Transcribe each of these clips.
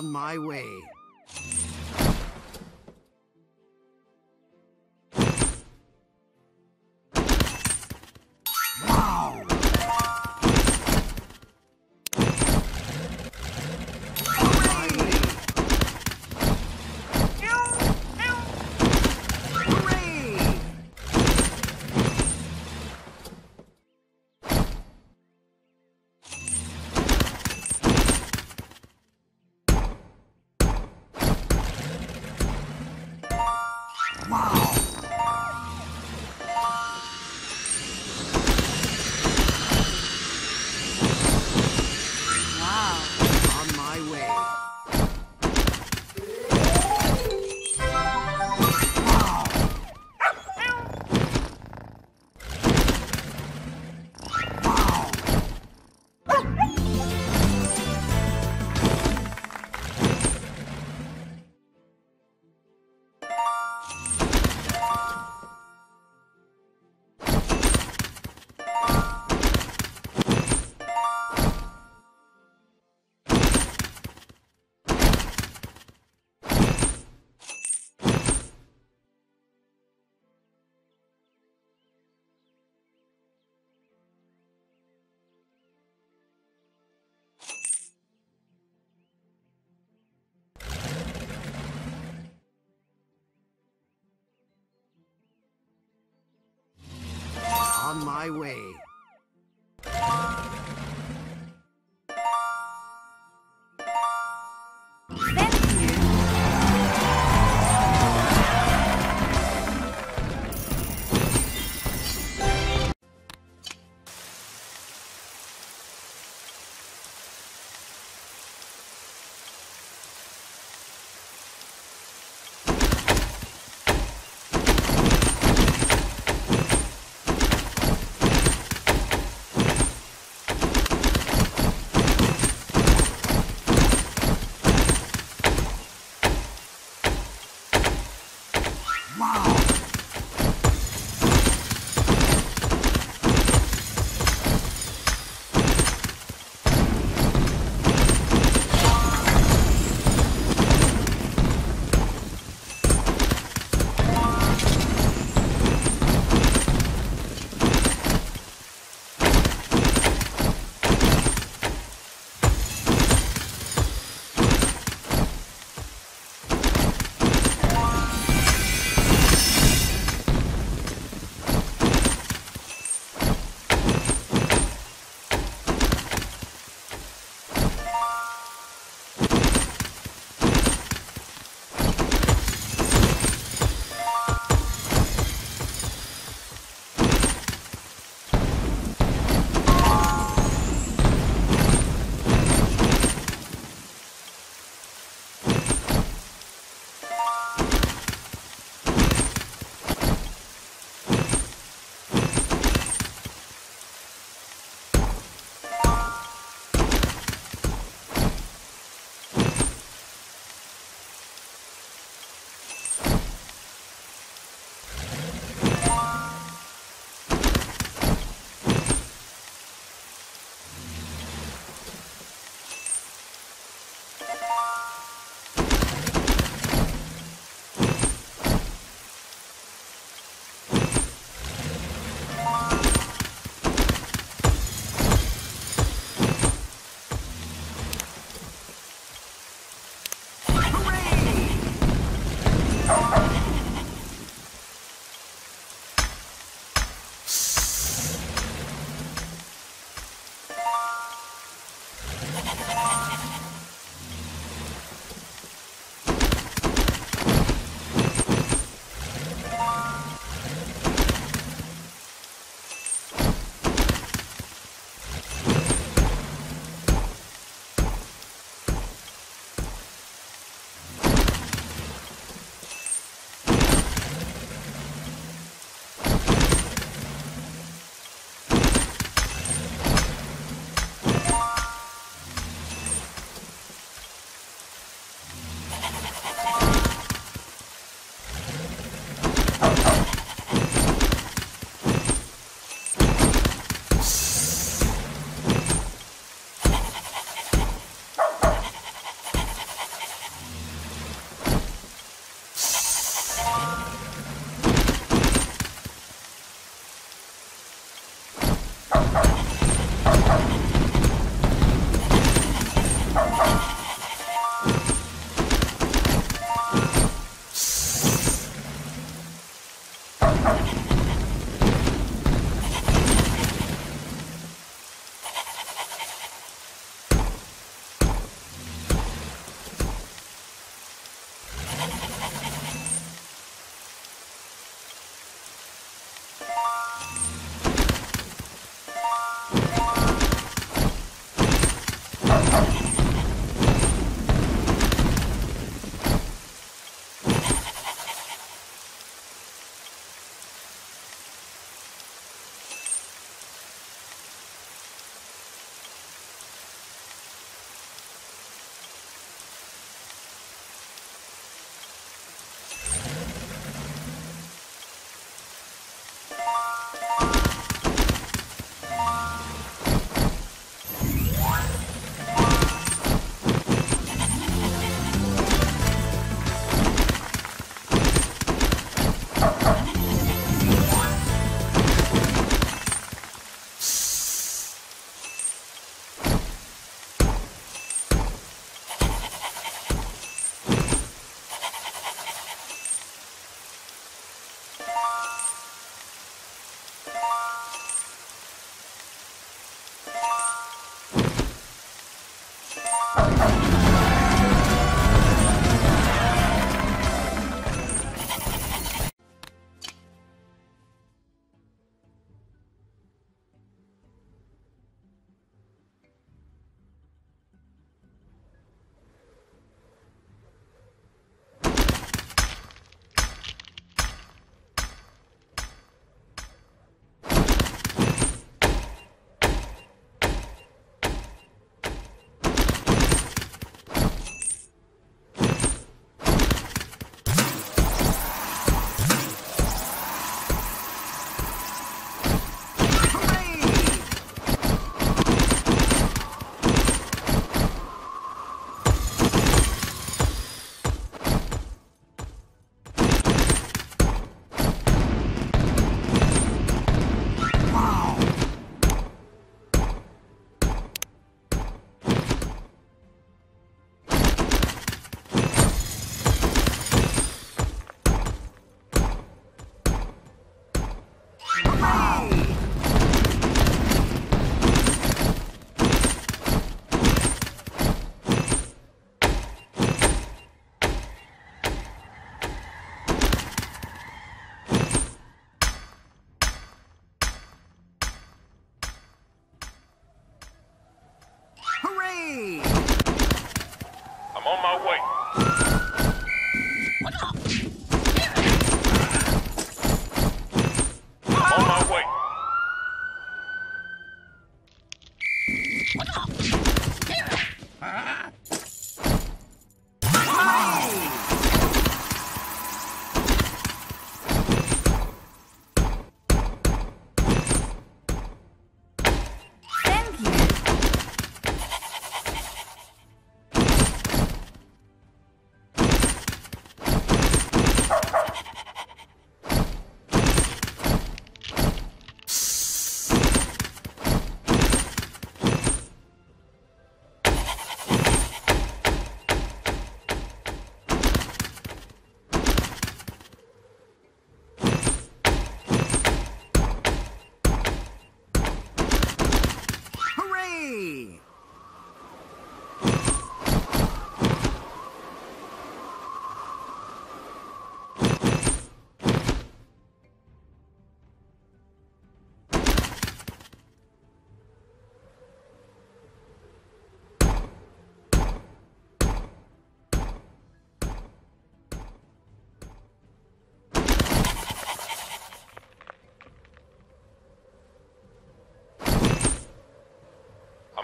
On my way. Wow! My way. wait.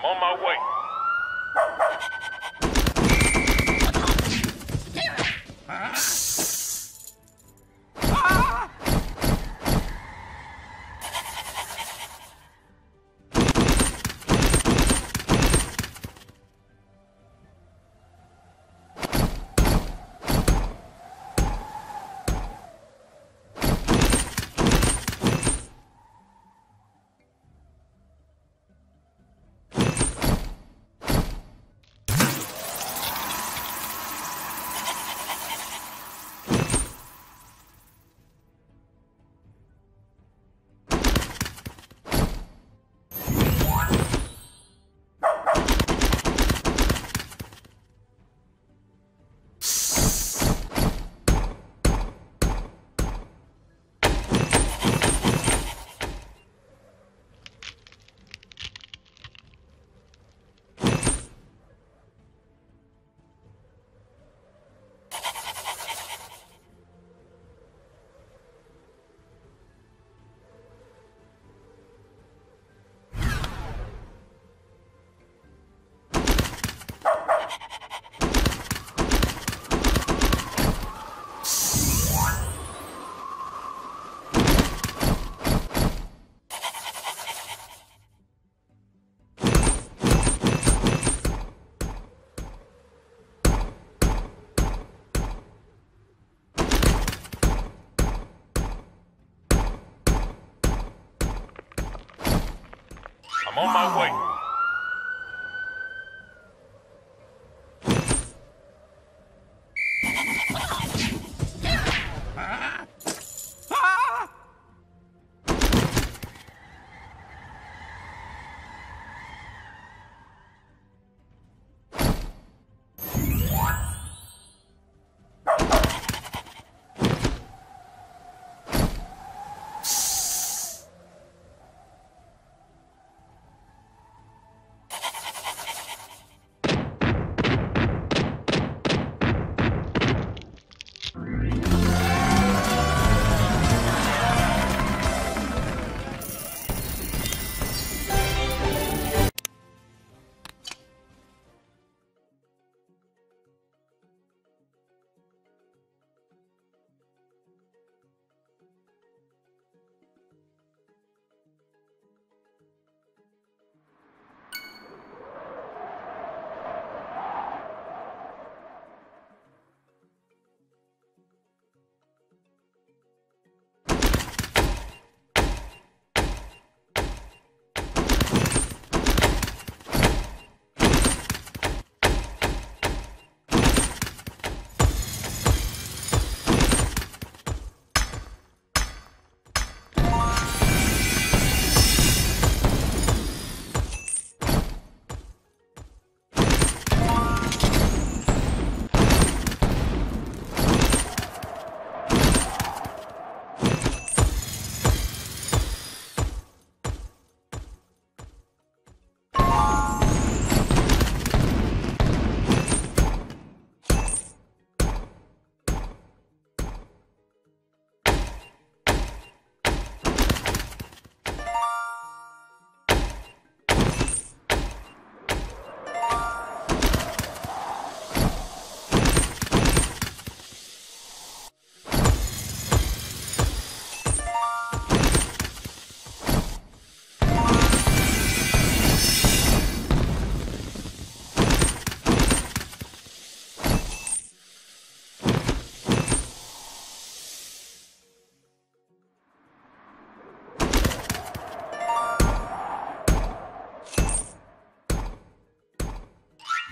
on my way.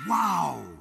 Wow!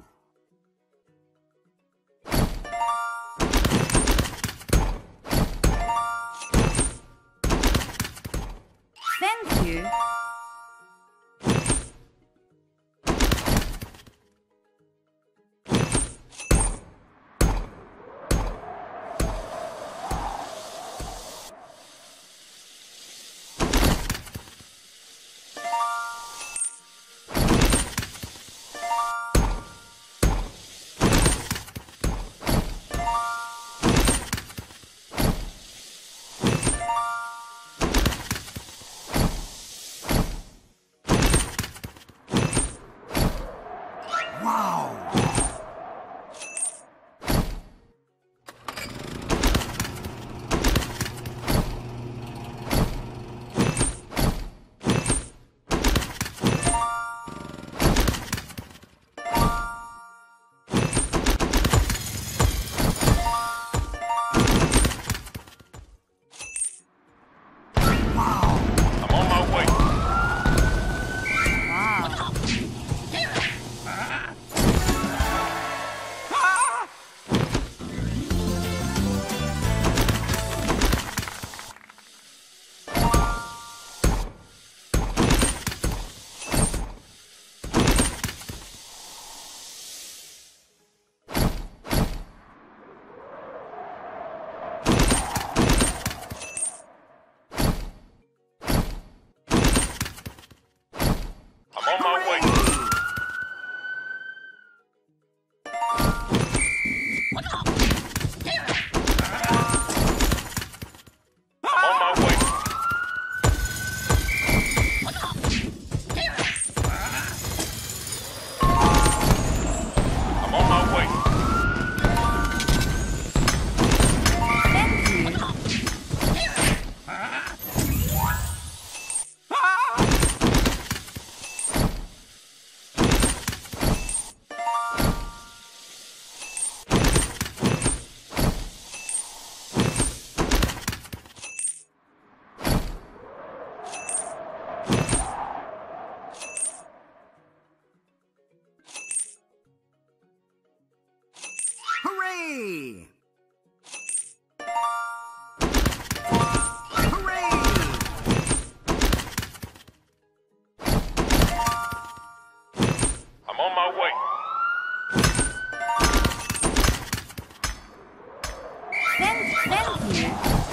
你们。